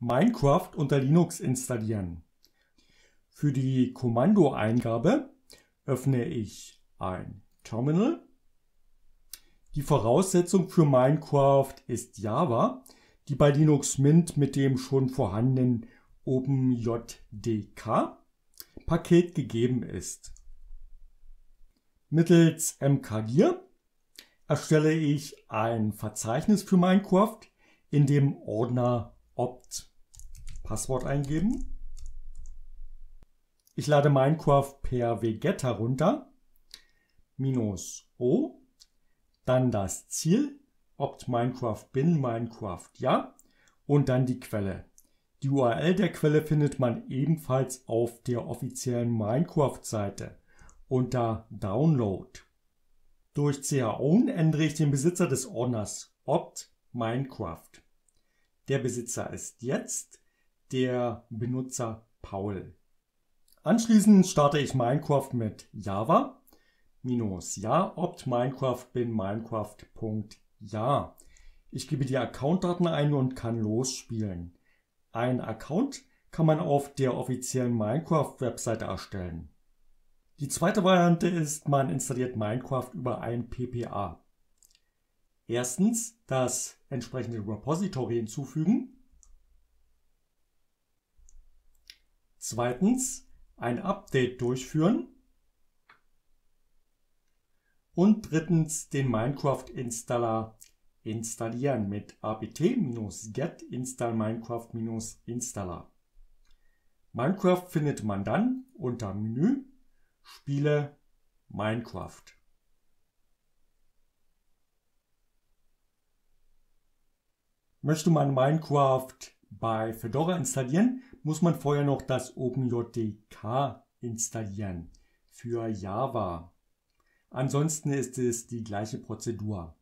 Minecraft unter Linux installieren. Für die Kommandoeingabe öffne ich ein Terminal. Die Voraussetzung für Minecraft ist Java, die bei Linux Mint mit dem schon vorhandenen OpenJDK Paket gegeben ist. Mittels mkdir erstelle ich ein Verzeichnis für Minecraft in dem Ordner opt Passwort eingeben. Ich lade Minecraft per wget herunter. Minus O. Dann das Ziel. opt Minecraft bin Minecraft ja. Und dann die Quelle. Die URL der Quelle findet man ebenfalls auf der offiziellen Minecraft-Seite unter Download. Durch chown ändere ich den Besitzer des Ordners opt Minecraft. Der Besitzer ist jetzt der Benutzer Paul. Anschließend starte ich Minecraft mit Java minus ja opt Minecraft bin Minecraft.ja. Ich gebe die Accountdaten ein und kann losspielen. Ein Account kann man auf der offiziellen Minecraft-Webseite erstellen. Die zweite Variante ist, man installiert Minecraft über ein PPA. Erstens das entsprechende Repository hinzufügen. Zweitens ein Update durchführen. Und drittens den Minecraft-Installer installieren mit apt-get install minecraft-installer. Minecraft findet man dann unter Menü Spiele Minecraft. Möchte man Minecraft bei Fedora installieren, muss man vorher noch das OpenJDK installieren für Java. Ansonsten ist es die gleiche Prozedur.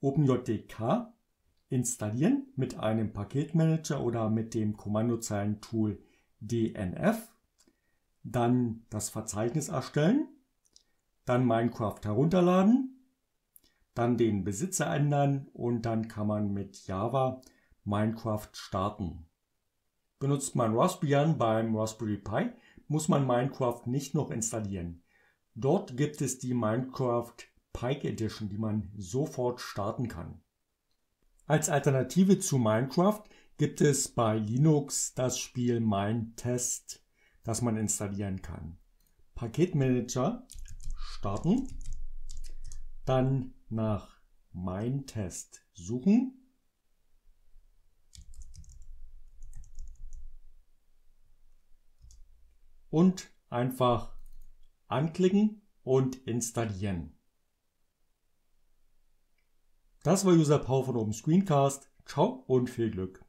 OpenJDK installieren mit einem Paketmanager oder mit dem Kommandozeilentool dnf dann das Verzeichnis erstellen, dann Minecraft herunterladen, dann den Besitzer ändern und dann kann man mit Java Minecraft starten. Benutzt man Raspbian beim Raspberry Pi, muss man Minecraft nicht noch installieren. Dort gibt es die Minecraft Pike Edition, die man sofort starten kann. Als Alternative zu Minecraft gibt es bei Linux das Spiel Minetest das man installieren kann. Paketmanager starten, dann nach Mein Test suchen. Und einfach anklicken und installieren. Das war User Power von Open Screencast. Ciao und viel Glück.